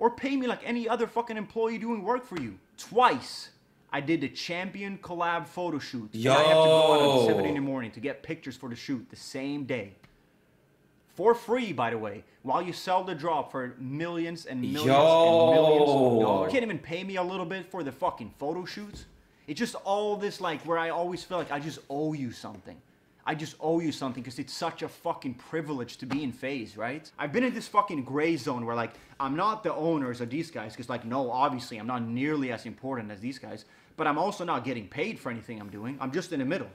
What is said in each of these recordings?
Or pay me like any other fucking employee doing work for you. Twice. I did the champion collab photo shoot. Yo. I have to go out at 7 in the morning to get pictures for the shoot the same day. For free, by the way, while you sell the drop for millions and millions Yo. and millions of dollars. You can't even pay me a little bit for the fucking photo shoots. It's just all this like where I always feel like I just owe you something. I just owe you something because it's such a fucking privilege to be in FaZe, right? I've been in this fucking gray zone where like I'm not the owners of these guys because like no, obviously I'm not nearly as important as these guys, but I'm also not getting paid for anything I'm doing. I'm just in the middle.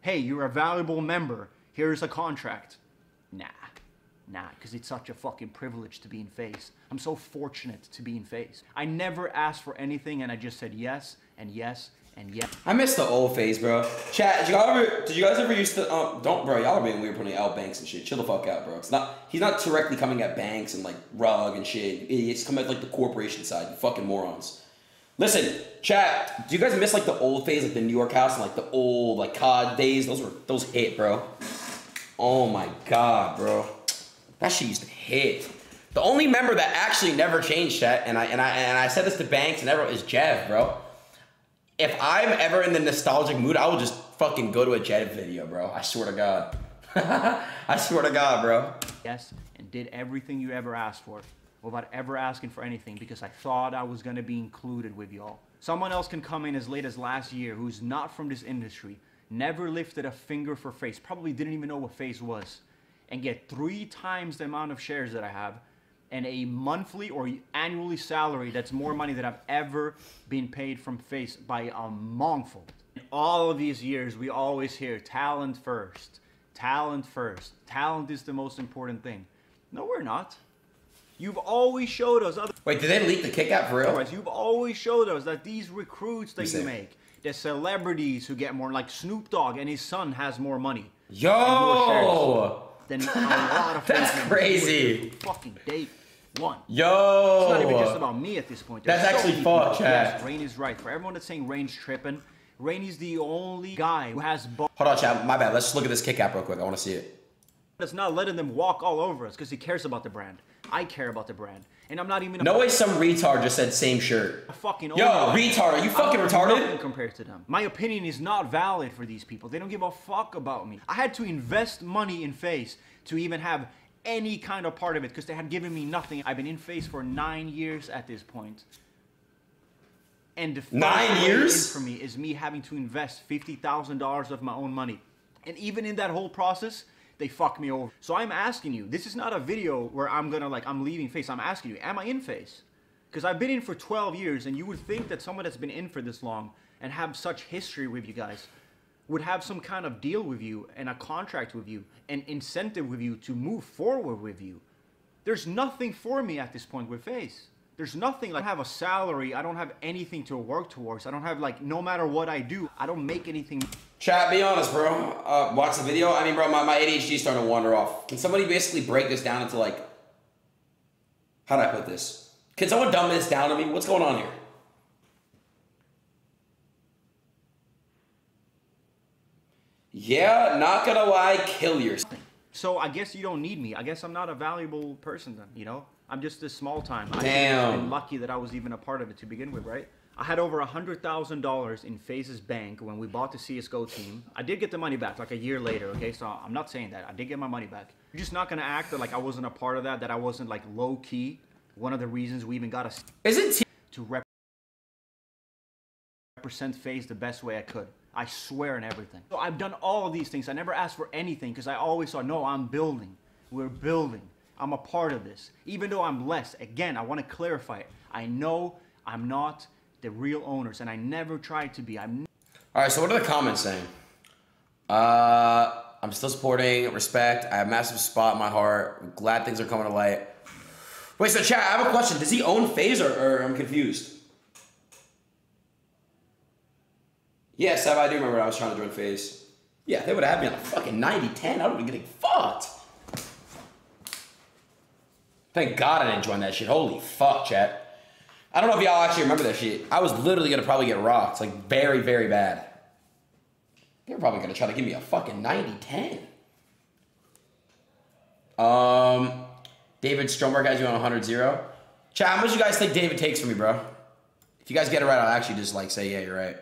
Hey, you're a valuable member. Here's a contract. Nah. Nah, because it's such a fucking privilege to be in FaZe. I'm so fortunate to be in FaZe. I never asked for anything and I just said yes and yes and yes. I miss the old FaZe, bro. Chat, did you guys ever, did you guys ever used to, um, don't, bro, y'all are being weird putting out Banks and shit. Chill the fuck out, bro. It's not, he's not directly coming at Banks and like Rug and shit. It's coming at like the corporation side, you fucking morons. Listen, chat, do you guys miss like the old FaZe, like the New York house and like the old like COD days? Those were, those hit, bro. Oh my god, bro. That shit used to hit. The only member that actually never changed, chat, and I and I and I said this to Banks and everyone is Jev, bro. If I'm ever in the nostalgic mood, I will just fucking go to a Jev video, bro. I swear to God. I swear to God, bro. yes and did everything you ever asked for without ever asking for anything because I thought I was gonna be included with y'all. Someone else can come in as late as last year who's not from this industry, never lifted a finger for FaZe, probably didn't even know what FaZe was, and get three times the amount of shares that I have and a monthly or annually salary that's more money than I've ever been paid from FaZe by a mongful. In all of these years, we always hear talent first, talent first. Talent is the most important thing. No, we're not. You've always showed us other Wait, did they leak the kick out for real? You've always showed us that these recruits that you make, the celebrities who get more, like Snoop Dogg and his son has more money Yo! Than a lot of That's crazy. Fucking day one. Yo! It's not even just about me at this point. There's That's so actually fucked. Chad. Yes, Rain is right. For everyone that's saying Rain's tripping, Rain is the only guy who has Hold on, chat. My bad. Let's just look at this kick out real quick. I want to see it. That's not letting them walk all over us because he cares about the brand. I care about the brand. And I'm not even No way some retard just said same shirt. fucking Yo, retard, are you fucking I'm retarded? compared to them. My opinion is not valid for these people. They don't give a fuck about me. I had to invest money in FaZe to even have any kind of part of it because they had given me nothing. I've been in FaZe for nine years at this point. And the Nine years? for me is me having to invest fifty thousand dollars of my own money, and even in that whole process, they fuck me over. So I'm asking you. This is not a video where I'm gonna like I'm leaving FaZe. I'm asking you, am I in FaZe? Because I've been in for 12 years, and you would think that someone that's been in for this long and have such history with you guys would have some kind of deal with you and a contract with you, an incentive with you to move forward with you. There's nothing for me at this point with FaZe. There's nothing like I have a salary. I don't have anything to work towards. I don't have like no matter what I do, I don't make anything. Chat, be honest, bro. Uh, watch the video. I mean, bro, my, my ADHD is starting to wander off. Can somebody basically break this down into like, how do I put this? Can someone dumb this down to me? What's going on here? Yeah, not gonna lie, kill yourself. So I guess you don't need me. I guess I'm not a valuable person then. You know, I'm just this small time. I Damn. been lucky that I was even a part of it to begin with, right? I had over a hundred thousand dollars in FaZe's Bank when we bought the CS:GO team. I did get the money back like a year later. Okay, so I'm not saying that I did get my money back. You're just not gonna act that like I wasn't a part of that. That I wasn't like low key. One of the reasons we even got a Is it? T- to rep- represent FaZe the best way I could. I swear and everything. So I've done all of these things. I never asked for anything because I always thought, no, I'm building. We're building. I'm a part of this. Even though I'm less, again, I want to clarify it. I know I'm not the real owners and I never tried to be. I'm All right, so what are the comments saying? Uh, I'm still supporting, respect. I have massive spot in my heart. I'm glad things are coming to light. Wait, so chat, I have a question. Does he own FaZe or, or I'm confused? Yes, I do remember I was trying to join FaZe. Yeah, they would have had me on a fucking 90-10. I would have been getting fucked. Thank God I didn't join that shit. Holy fuck, chat. I don't know if y'all actually remember that shit. I was literally gonna probably get rocked, like very, very bad. They were probably gonna try to give me a fucking 90-10. Um, David Stromberg has you on 100-0. Chat, how much you guys think David takes from me, bro? If you guys get it right, I'll actually just like say, yeah, you're right.